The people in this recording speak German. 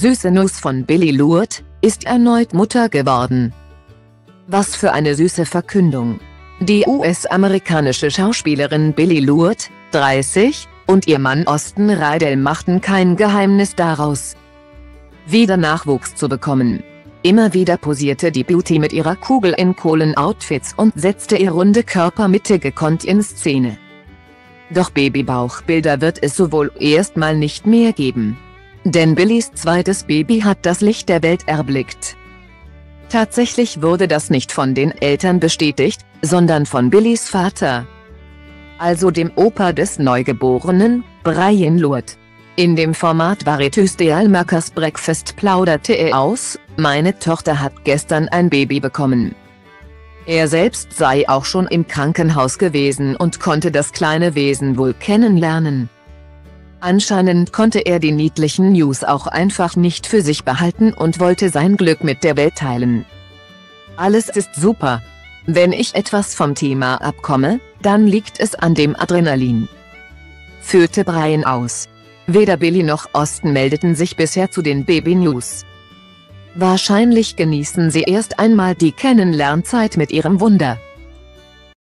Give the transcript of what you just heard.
Süße Nuss von Billy Lourd, ist erneut Mutter geworden. Was für eine süße Verkündung. Die US-amerikanische Schauspielerin Billy Lourd, 30, und ihr Mann Osten Reidel machten kein Geheimnis daraus, wieder Nachwuchs zu bekommen. Immer wieder posierte die Beauty mit ihrer Kugel in Kohlen-Outfits und setzte ihr runde Körpermitte gekonnt in Szene. Doch Babybauchbilder wird es sowohl erstmal nicht mehr geben. Denn Billys zweites Baby hat das Licht der Welt erblickt. Tatsächlich wurde das nicht von den Eltern bestätigt, sondern von Billys Vater. Also dem Opa des Neugeborenen, Brian Lourd. In dem Format Varitus de Almacas Breakfast plauderte er aus, meine Tochter hat gestern ein Baby bekommen. Er selbst sei auch schon im Krankenhaus gewesen und konnte das kleine Wesen wohl kennenlernen. Anscheinend konnte er die niedlichen News auch einfach nicht für sich behalten und wollte sein Glück mit der Welt teilen. Alles ist super. Wenn ich etwas vom Thema abkomme, dann liegt es an dem Adrenalin. Führte Brian aus. Weder Billy noch Osten meldeten sich bisher zu den Baby-News. Wahrscheinlich genießen sie erst einmal die Kennenlernzeit mit ihrem Wunder.